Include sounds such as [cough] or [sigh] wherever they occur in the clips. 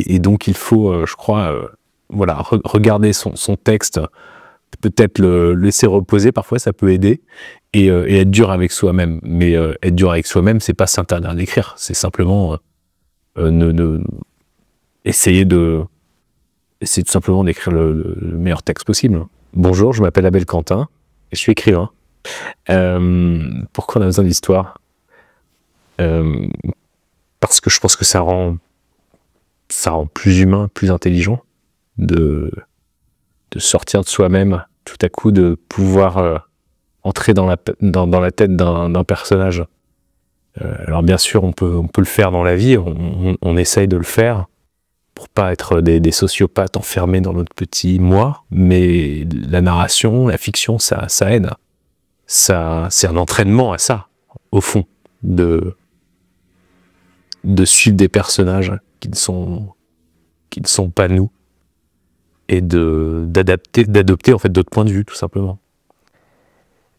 et, donc il faut, je crois, voilà, regarder son, texte, peut-être le laisser reposer, parfois ça peut aider, et, et être dur avec soi-même. Mais être dur avec soi-même, c'est pas s'interdire d'écrire, c'est simplement ne, ne, essayer de essayer tout simplement d'écrire le, meilleur texte possible. Bonjour, je m'appelle Abel Quentin je suis écrivain. Euh, pourquoi on a besoin d'histoire? Euh, Parce que je pense que ça rend ça rend plus humain, plus intelligent de de sortir de soi-même tout à coup, de pouvoir euh, entrer dans la dans, la tête d'un personnage. alors bien sûr, on peut on peut le faire dans la vie, on, on, on essaye de le faire pour pas être des, sociopathes enfermés dans notre petit moi, mais la narration, la fiction, ça, ça aide. Ça, c'est un entraînement à ça, au fond, de de suivre des personnages qui ne sont qui ne sont pas nous et d'adopter en fait d'autres points de vue tout simplement.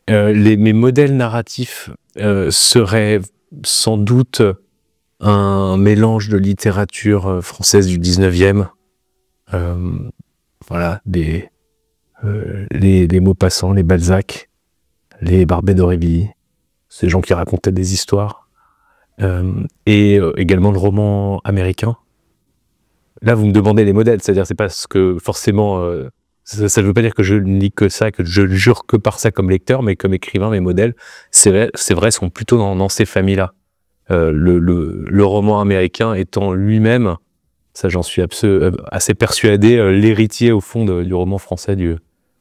Euh, mes modèles narratifs euh, seraient sans doute un mélange de littérature euh, française du 19e, euh, voilà, des, les, les mots passants, les Balzac, les Barbet d'Aurevilly, ces gens qui racontaient des histoires, et euh, également le roman américain. Là, vous me demandez les modèles, c'est-à-dire c'est parce que forcément, euh, ça ne veut pas dire que je ne lis que ça, que je ne jure que par ça comme lecteur, mais comme écrivain, mes modèles, c'est vrai, vrai, sont plutôt dans, ces familles-là. Euh, le, le, roman américain étant lui-même, ça j'en suis euh, assez persuadé, euh, l'héritier au fond du roman français du,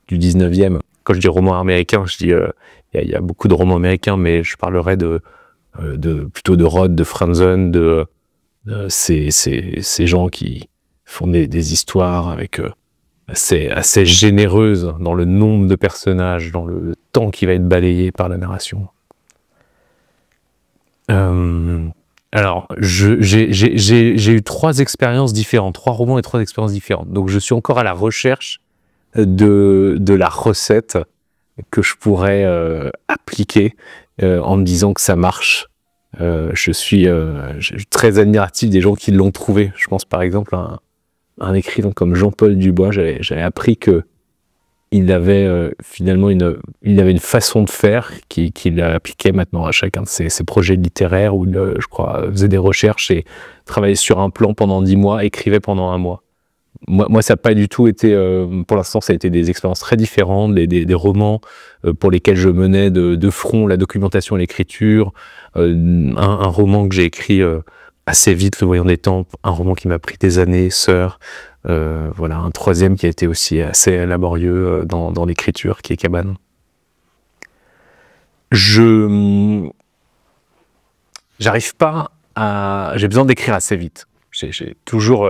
du 19e. Quand je dis roman américain, je dis il y, y, a beaucoup de romans américains, mais je parlerai de, de plutôt de Rod, de Franzen, de, de ces, gens qui font des, histoires avec assez, assez généreuses dans le nombre de personnages, dans le temps qui va être balayé par la narration. Euh, alors, j'ai eu trois expériences différentes, trois romans et trois expériences différentes. Donc, je suis encore à la recherche de, la recette que je pourrais euh, appliquer euh, en me disant que ça marche. Euh, je, suis, euh, je, suis, très admiratif des gens qui l'ont trouvé. Je pense par exemple à un, écrivain comme Jean-Paul Dubois. J'avais appris que il avait euh, finalement une, il avait une façon de faire qu'il qui appliquait maintenant à chacun de ses, ses projets littéraires où il, euh, je crois, faisait des recherches et travaillait sur un plan pendant dix mois, écrivait pendant un mois. Moi, ça n'a pas du tout été, euh, pour l'instant, ça a été des expériences très différentes, des, romans euh, pour lesquels je menais de, front la documentation et l'écriture, euh, un, roman que j'ai écrit assez vite, Le Voyant des Temps, un roman qui m'a pris des années, Sœur, voilà, un troisième qui a été aussi assez laborieux dans, dans l'écriture, qui est Cabane. Je j'arrive pas à, j'ai besoin d'écrire assez vite. J'ai toujours,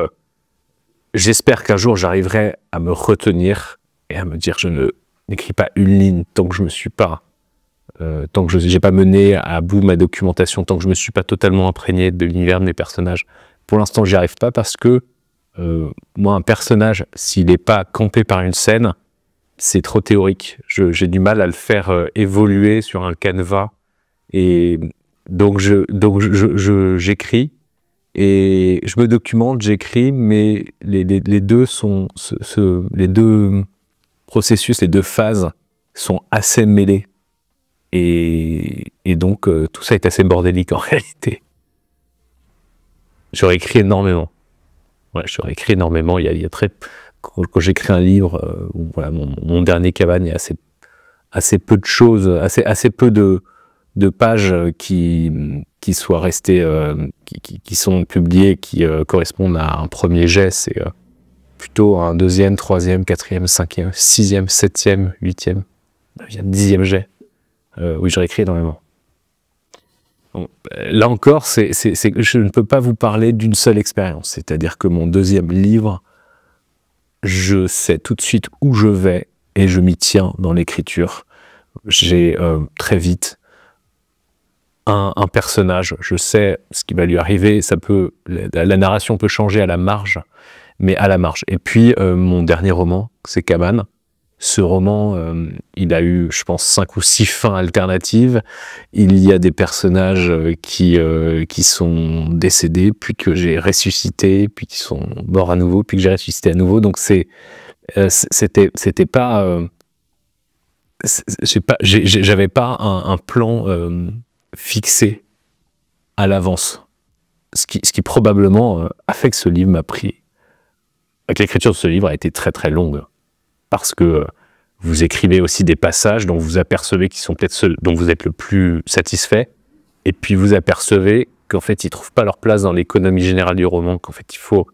j'espère qu'un jour j'arriverai à me retenir et à me dire je ne n'écris pas une ligne tant que je me suis pas euh, tant que je n'ai pas mené à bout ma documentation, tant que je me suis pas totalement imprégné de l'univers de mes personnages. Pour l'instant, j'y arrive pas parce que euh, moi, un personnage, s'il n'est pas campé par une scène, c'est trop théorique. J'ai du mal à le faire euh, évoluer sur un canevas. Et donc, je, donc je, j'écris et je me documente, j'écris, mais les, deux sont, les deux processus, les deux phases sont assez mêlés. Et, donc, euh, tout ça est assez bordélique en [laughs] réalité. J'aurais écrit énormément. Ouais, j'aurais écrit énormément. Il y a, très quand, j'écris un livre, euh, mon, dernier cabane, il y a assez assez peu de choses, assez assez peu de de pages qui qui soient restées, euh, qui, qui, sont publiées, qui euh, correspondent à un premier jet. C'est euh, plutôt un deuxième, troisième, quatrième, cinquième, sixième, septième, huitième, neuvième, dixième jet. Euh, oui, j'aurais écrit énormément. Bon, là encore, c'est, c'est, je ne peux pas vous parler d'une seule expérience. C'est-à-dire que mon deuxième livre, je sais tout de suite où je vais et je m'y tiens dans l'écriture. J'ai euh, très vite un, personnage, je sais ce qui va lui arriver. Ça peut, la, narration peut changer à la marge, mais à la marge. Et puis euh, mon dernier roman, c'est Cabane. ce roman, euh, il a eu, je pense, cinq ou six fins alternatives. Il y a des personnages euh, qui, qui sont décédés, puis que j'ai ressuscité, puis qui sont morts à nouveau, puis que j'ai ressuscité à nouveau. Donc c'est, c'était, c'était pas, j'avais pas un plan fixé à l'avance. Ce qui, ce qui probablement a fait que ce livre m'a pris, l'écriture de ce livre a été très très longue parce que vous écrivez aussi des passages dont vous apercevez qu'ils sont peut-être ceux dont vous êtes le plus satisfait, et puis vous apercevez qu'en fait ils trouvent pas leur place dans l'économie générale du roman, qu'en fait il faut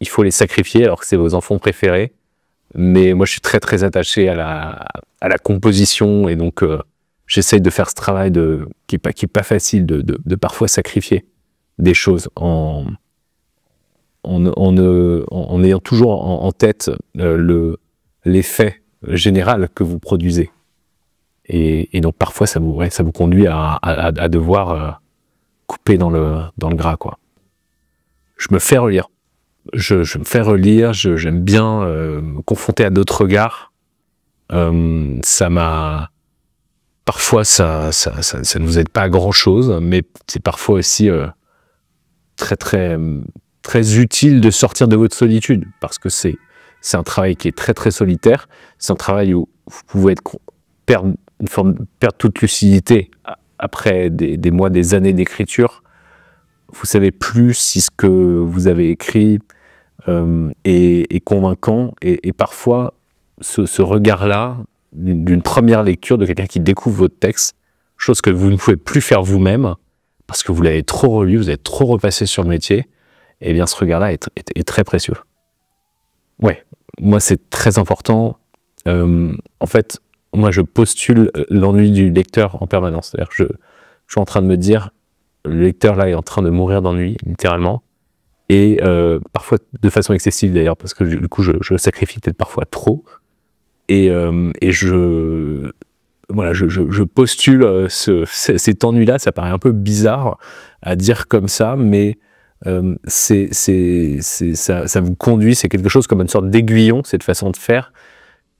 il faut les sacrifier alors que c'est vos enfants préférés. Mais moi je suis très très attaché à la à la composition et donc euh, j'essaye de faire ce travail de qui est pas qui est pas facile de, de, de parfois sacrifier des choses en en, en, en ayant toujours en, tête euh, le l'effet général que vous produisez. Et, donc parfois ça vous, ça vous conduit à, devoir euh, couper dans le, dans le gras. Quoi. Je me fais relire. Je, me fais relire, j'aime bien euh, me confronter à d'autres regards. Euh, ça m'a... Parfois ça, ça, ça, ne vous aide pas à grand chose, mais c'est parfois aussi très très très utile de sortir de votre solitude parce que c'est c'est un travail qui est très très solitaire. C'est un travail où vous pouvez être, perdre, une forme, perdre toute lucidité après des, mois, des années d'écriture. Vous savez plus si ce que vous avez écrit euh, est, convaincant. Et, parfois, ce, regard-là, d'une première lecture de quelqu'un qui découvre votre texte, chose que vous ne pouvez plus faire vous-même, parce que vous l'avez trop relu, vous êtes trop repassé sur le métier, eh bien ce regard-là est, très précieux. Ouais, moi c'est très important. Euh, en fait, moi je postule l'ennui du lecteur en permanence. C'est-à-dire je, je suis en train de me dire, le lecteur là est en train de mourir d'ennui, littéralement. Et euh, parfois de façon excessive d'ailleurs, parce que du coup je, je sacrifie peut-être parfois trop. Et, euh, et je, voilà, je, je, je postule euh, ce, cet ennui-là, ça paraît un peu bizarre à dire comme ça, mais euh, c'est, ça, ça vous conduit, c'est quelque chose comme une sorte d'aiguillon, cette façon de faire,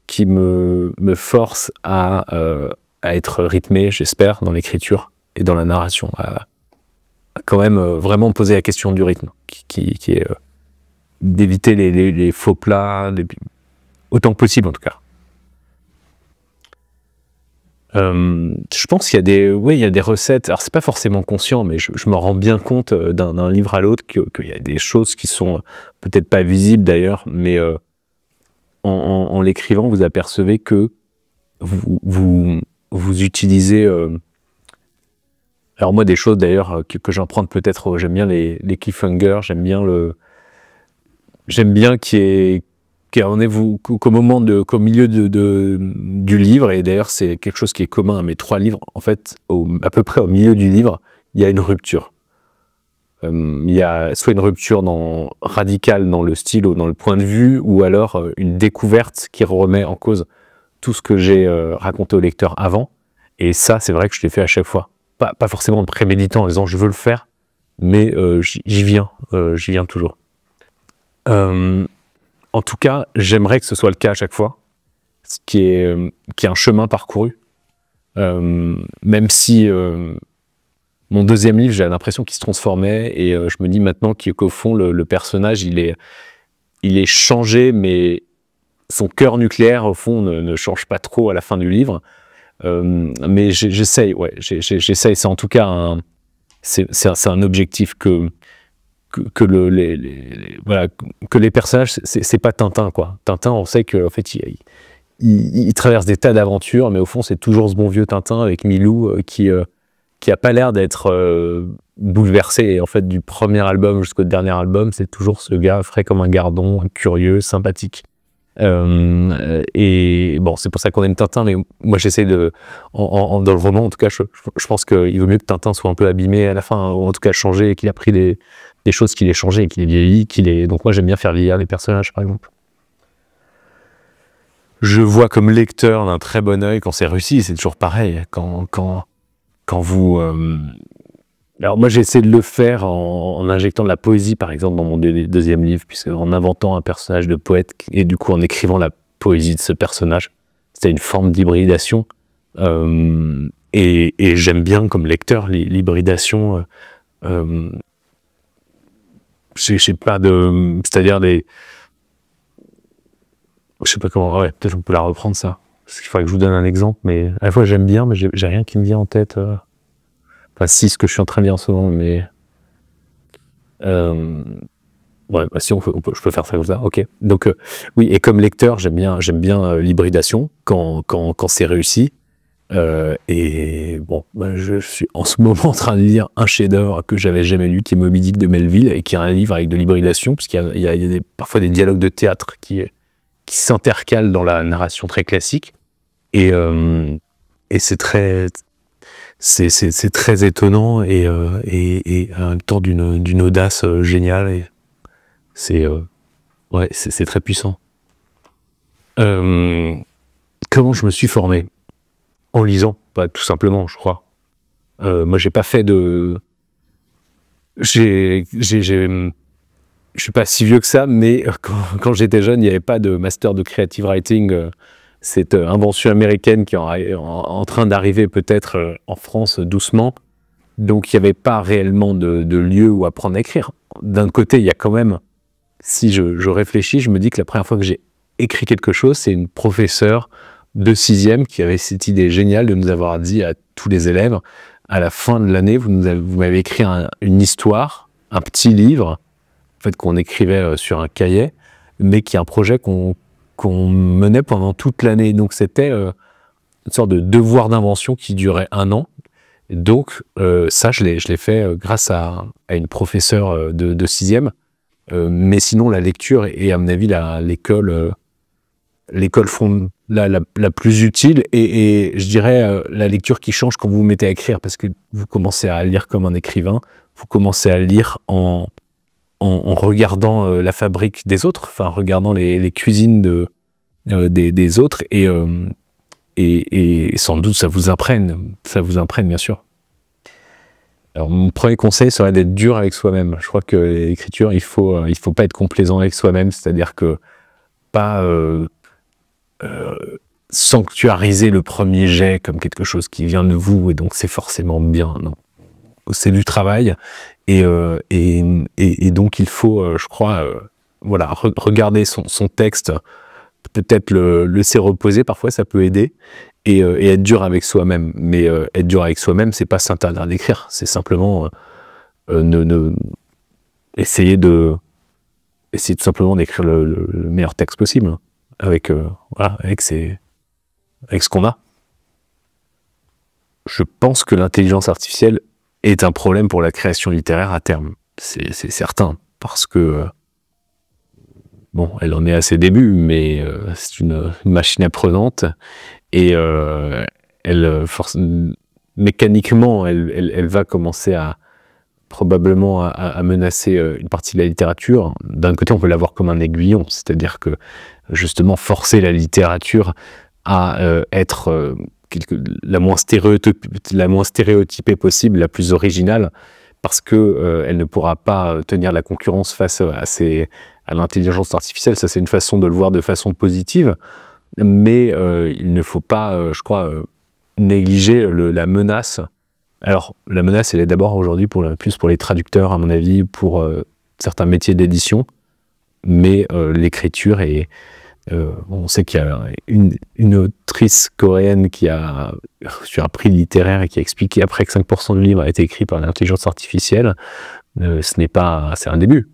qui me, me force à, euh, à être rythmé, j'espère, dans l'écriture et dans la narration, à, quand même euh, vraiment poser la question du rythme, qui, qui, est d'éviter les, les, les, faux plats, autant que possible en tout cas. Euh, je pense qu'il y a des, oui, il y a des recettes. Alors c'est pas forcément conscient, mais je, je me rends bien compte euh, d'un livre à l'autre qu'il y a des choses qui sont peut-être pas visibles d'ailleurs, mais euh, en, l'écrivant, vous apercevez que vous vous, utilisez. Euh, alors moi, des choses d'ailleurs que, que j'emprunte peut-être. J'aime bien les, les cliffhangers. J'aime bien le. J'aime bien qu'il y on est qu'au milieu du livre et d'ailleurs c'est quelque chose qui est commun à mes trois livres en fait à peu près au milieu du livre il y a une rupture. Euh, il y a soit une rupture radicale dans le style ou dans le point de vue ou alors euh, une découverte qui remet en cause tout ce que j'ai euh, raconté au lecteur avant. Et ça c'est vrai que je l'ai fait à chaque fois. Pas, forcément en préméditant en disant je veux le faire mais j'y viens j'y viens toujours en tout cas, j'aimerais que ce soit le cas à chaque fois, ce qui est, euh, qui est un chemin parcouru. Euh, même si euh, mon deuxième livre, j'ai l'impression qu'il se transformait, et je me dis maintenant qu'au fond, le, personnage, il est, il est changé, mais son cœur nucléaire, au fond, ne, change pas trop à la fin du livre. mais j'essaye, ouais, j'essaye. C'est en tout cas un, objectif que, que, le, les, les, voilà, que les personnages, c'est pas Tintin, quoi. Tintin, on sait qu'en fait, il, traverse des tas d'aventures, mais au fond, c'est toujours ce bon vieux Tintin avec Milou euh, qui, euh, qui a pas l'air d'être euh, bouleversé. Et en fait, du premier album jusqu'au dernier album, c'est toujours ce gars frais comme un gardon, curieux, sympathique. Euh, et bon, c'est pour ça qu'on aime Tintin, mais moi j'essaie de, dans le roman en tout cas, je, je pense qu'il vaut mieux que Tintin soit un peu abîmé à la fin, ou en tout cas changé, et qu'il a pris des, des choses qu'il ait changé et qu'il ait vieilli, qu'il est. Donc moi j'aime bien faire vieillir les personnages par exemple. Je vois comme lecteur d'un très bon oeil quand c'est réussi, c'est toujours pareil. Quand, quand, quand vous. Euh, alors moi j'ai essayé de le faire en, injectant de la poésie par exemple dans mon deuxième livre, puisque en inventant un personnage de poète et du coup en écrivant la poésie de ce personnage. c'était une forme d'hybridation. et, et j'aime bien comme lecteur l'hybridation. Euh, je sais pas de, c'est-à-dire des, je sais pas comment, ouais, peut-être on peut la reprendre ça. Parce qu'il faudrait que je vous donne un exemple, mais à la fois j'aime bien, mais j'ai rien qui me vient en tête. Euh. Enfin, si, ce que je suis en train de lire souvent, mais. Euh... Ouais, bah si on peut, je peux faire ça comme ça, ok. Donc, euh, oui, et comme lecteur, j'aime bien, l'hybridation quand, quand, quand c'est réussi. Euh, et bon, bah, je suis en ce moment [laughs] en train de lire un chef-d'œuvre que j'avais jamais lu, qui est Moby Dick de Melville, et qui est un livre avec de l'hybridation, puisqu'il y a, il y a parfois des dialogues de théâtre qui, qui s'intercalent dans la narration très classique. Et, euh, et c'est très, c'est, c'est, très étonnant et, euh, et, et en temps d'une, d'une audace euh, géniale. C'est, ouais, c'est, très puissant. Comment je me suis formé? En lisant, pas tout simplement, je crois. Euh, moi, j'ai pas fait de, j'ai, je suis pas si vieux que ça, mais [laughs] quand, j'étais jeune, il n'y avait pas de master de creative writing. Euh, cette euh, invention américaine qui est en, train d'arriver peut-être euh, en France doucement. Donc, il n'y avait pas réellement de, de, lieu où apprendre à écrire. D'un côté, il y a quand même, si je, je, réfléchis, je me dis que la première fois que j'ai écrit quelque chose, c'est une professeure de sixième qui avait cette idée géniale de nous avoir dit à tous les élèves, à la fin de l'année, vous, m'avez écrit un, une histoire, un petit livre, en fait, qu'on écrivait euh, sur un cahier, mais qui est un projet qu'on qu menait pendant toute l'année. Donc c'était euh, une sorte de devoir d'invention qui durait un an. donc euh, ça, je l'ai fait grâce à, à, une professeure de, sixième. mais sinon, la lecture est, à mon avis, l'école l'école la, la, la, plus utile et, et je dirais euh, la lecture qui change quand vous vous mettez à écrire parce que vous commencez à lire comme un écrivain, vous commencez à lire en, en, regardant euh, la fabrique des autres, enfin regardant les, les cuisines de, euh, des, des, autres et, et, et, sans doute ça vous imprègne, ça vous imprègne bien sûr. Alors mon premier conseil serait d'être dur avec soi-même. Je crois que l'écriture, il faut, il faut pas être complaisant avec soi-même, c'est-à-dire que pas sanctuariser le premier jet comme quelque chose qui vient de vous et donc c'est forcément bien. Non, c'est du travail et, euh, et, et, donc il faut, euh, je crois, euh, voilà, re regarder son, son texte, peut-être le, laisser reposer. Parfois, ça peut aider et, euh, être dur avec soi-même. Mais être dur avec soi-même, c'est pas s'interdire d'écrire, c'est simplement ne, ne essayer de essayer tout simplement d'écrire le, le meilleur texte possible avec, euh, voilà, avec, ses, avec ce qu'on a. Je pense que l'intelligence artificielle est un problème pour la création littéraire à terme. C'est certain, parce que, bon, elle en est à ses débuts, mais euh, c'est une, une, machine apprenante, et euh, elle, force, mécaniquement, elle, elle, elle, va commencer à probablement à, menacer une partie de la littérature. D'un côté, on peut la voir comme un aiguillon, c'est-à-dire que justement forcer la littérature à euh, être euh, la, moins la moins stéréotypée possible, la plus originale, parce que euh, elle ne pourra pas tenir la concurrence face à, l'intelligence artificielle. Ça, c'est une façon de le voir de façon positive, mais euh, il ne faut pas, euh, je crois, négliger la menace. Alors, la menace, elle est d'abord aujourd'hui pour plus pour les traducteurs, à mon avis, pour certains métiers d'édition, mais l'écriture est euh, on sait qu'il y a une, autrice coréenne qui a [laughs] reçu un prix littéraire et qui a expliqué après que 5% du livre a été écrit par l'intelligence artificielle. Euh, ce n'est pas, c'est un début.